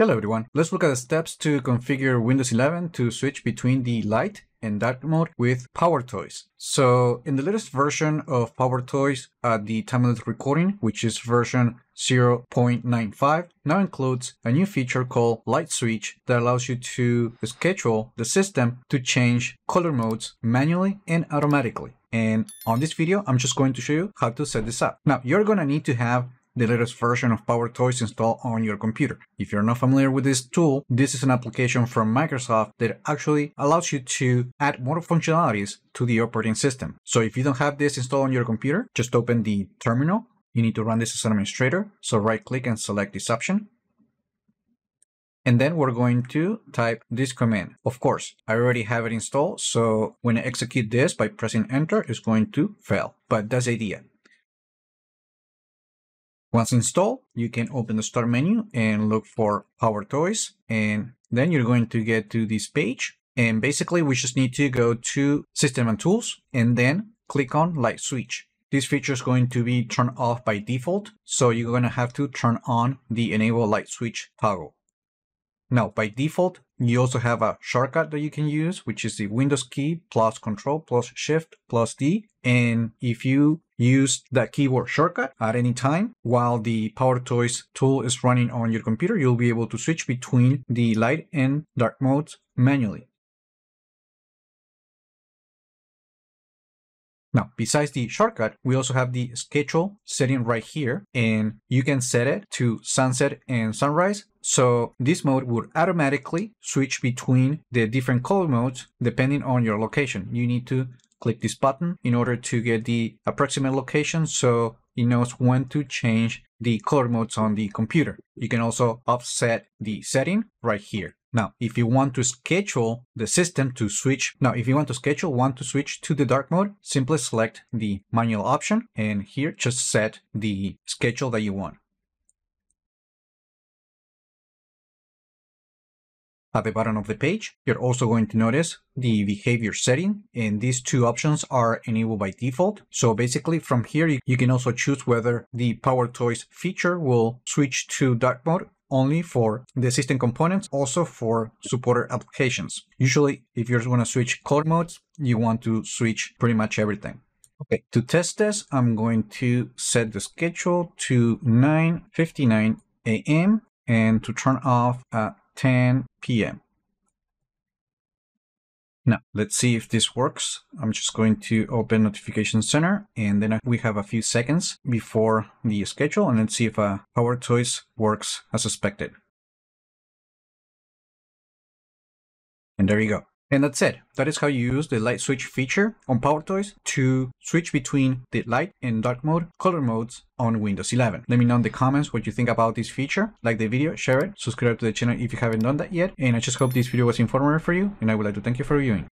Hello everyone, let's look at the steps to configure Windows 11 to switch between the light and dark mode with PowerToys. So in the latest version of PowerToys at uh, the time of recording, which is version 0.95, now includes a new feature called Light Switch that allows you to schedule the system to change color modes manually and automatically. And on this video, I'm just going to show you how to set this up. Now, you're going to need to have the latest version of PowerToys installed on your computer. If you're not familiar with this tool, this is an application from Microsoft that actually allows you to add more functionalities to the operating system. So if you don't have this installed on your computer, just open the terminal. You need to run this as an administrator. So right click and select this option. And then we're going to type this command. Of course, I already have it installed. So when I execute this by pressing enter, it's going to fail. But that's the idea. Once installed, you can open the start menu and look for PowerToys. And then you're going to get to this page. And basically, we just need to go to System and Tools and then click on Light Switch. This feature is going to be turned off by default, so you're going to have to turn on the Enable Light Switch toggle. Now, by default, you also have a shortcut that you can use, which is the Windows key plus Control plus Shift plus D. And if you use that keyboard shortcut at any time while the PowerToys tool is running on your computer, you'll be able to switch between the light and dark modes manually. Now, besides the shortcut, we also have the schedule setting right here, and you can set it to sunset and sunrise. So this mode would automatically switch between the different color modes depending on your location. You need to click this button in order to get the approximate location so it knows when to change the color modes on the computer. You can also offset the setting right here. Now, if you want to schedule the system to switch, now if you want to schedule one to switch to the dark mode, simply select the manual option and here just set the schedule that you want. At the bottom of the page, you're also going to notice the behavior setting, and these two options are enabled by default. So basically from here, you can also choose whether the PowerToys feature will switch to dark mode only for the system components, also for supported applications. Usually, if you're going to switch color modes, you want to switch pretty much everything. Okay, to test this, I'm going to set the schedule to 9.59 a.m. and to turn off at 10 p.m. Now, let's see if this works. I'm just going to open Notification Center and then we have a few seconds before the schedule and let's see if uh, PowerToys works as expected. And there you go. And that's it. That is how you use the light switch feature on PowerToys to switch between the light and dark mode color modes on Windows 11. Let me know in the comments what you think about this feature. Like the video, share it, subscribe to the channel if you haven't done that yet. And I just hope this video was informative for you and I would like to thank you for viewing.